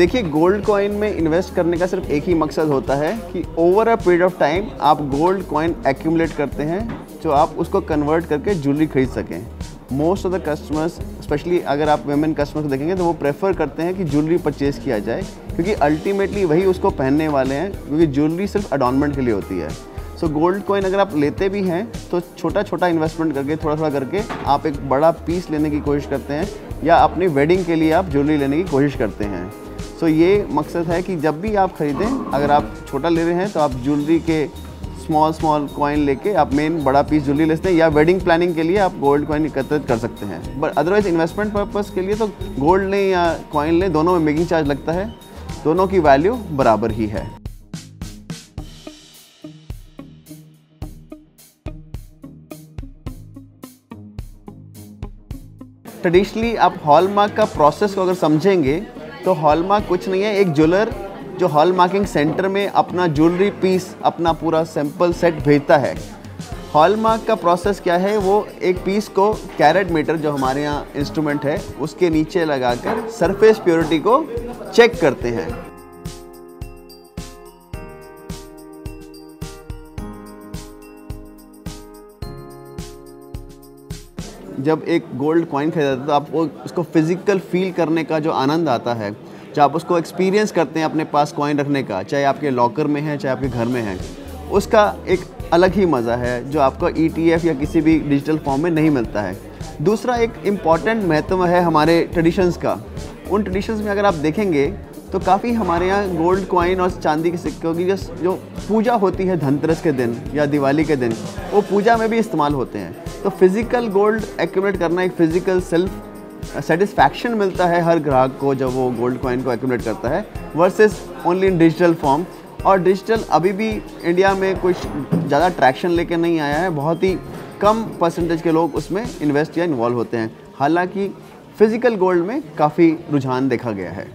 देखिए gold coin में invest करने का सिर्फ़ एक ही मकसद होता है कि over a period of time आप गोल्ड कॉइन एक्यूमुलेट करते हैं, जो आप उसको कन्वर्ट करके ज्वेलरी खरीद सकें। Most of the customers specially अगर आप वेमेन कस्टमर्स देखेंगे तो वो प्रेफर करते हैं कि ज्वेलरी परचेज किया जाए, क्योंकि अल्टीमेटली वही उसको पहनने वाले हैं, क्योंकि ज्वेलरी सिर्फ़ अडॉनमेंट के लिए होती है। सो गोल्ड कॉइन अगर आप लेते भी हैं तो छोटा छोटा इन्वेस्टमेंट करके थोड़ा थोड़ा करके आप एक बड़ा पीस लेने की कोशिश करते हैं, या अपनी वेडिंग के लिए आप ज्वेलरी लेने की कोशिश करते हैं। सो ये मकसद है कि जब भी आप ख़रीदें, अगर आप छोटा ले रहे हैं तो आप ज्वेलरी के स्मॉल स्मॉल कॉइन लेके आप मेन बड़ा पीस ज्वेलरी ले सकते हैं या वेडिंग प्लानिंग के लिए आप गोल्ड कॉइन एकत्रित कर सकते हैं। बट अदरवाइज़ इन्वेस्टमेंट पर्पज़ के लिए तो गोल्ड लें या कॉइन लें, दोनों में मेकिंग चार्ज लगता है। दोनों की वैल्यू बराबर ही है। ट्रेडिशनली आप हॉलमार्क का प्रोसेस को अगर समझेंगे तो हॉल मार्क कुछ नहीं है, एक ज्वेलर जो हॉल मार्किंग सेंटर में अपना ज्वेलरी पीस अपना पूरा सैंपल सेट भेजता है। हॉल मार्क का प्रोसेस क्या है, वो एक पीस को कैरेट मीटर जो हमारे यहाँ इंस्ट्रूमेंट है, उसके नीचे लगाकर सरफेस प्योरिटी को चेक करते हैं। जब एक गोल्ड कॉइन खरीदा तो आपको उसको फ़िज़िकल फील करने का जो आनंद आता है, जब आप उसको एक्सपीरियंस करते हैं अपने पास कॉइन रखने का, चाहे आपके लॉकर में है, चाहे आपके घर में है, उसका एक अलग ही मज़ा है, जो आपको ई e या किसी भी डिजिटल फॉर्म में नहीं मिलता है। दूसरा एक इंपॉर्टेंट महत्व है हमारे ट्रेडिशंस का। उन ट्रेडिशंस में अगर आप देखेंगे तो काफ़ी हमारे यहाँ गोल्ड कॉइन और चांदी के सिक्कों की जो पूजा होती है धनतेरस के दिन या दिवाली के दिन, वो पूजा में भी इस्तेमाल होते हैं। तो फ़िज़िकल गोल्ड एक्यूमुलेट करना एक फ़िज़िकल सेल्फ सेटिस्फैक्शन मिलता है हर ग्राहक को जब वो गोल्ड कॉइन को एक्यूमुलेट करता है versus only in digital form और डिजिटल अभी भी इंडिया में कुछ ज़्यादा ट्रैक्शन लेके नहीं आया है, बहुत ही कम परसेंटेज के लोग उसमें इन्वेस्ट या इन्वॉल्व होते हैं। हालाँकि फ़िज़िकल गोल्ड में काफ़ी रुझान देखा गया है।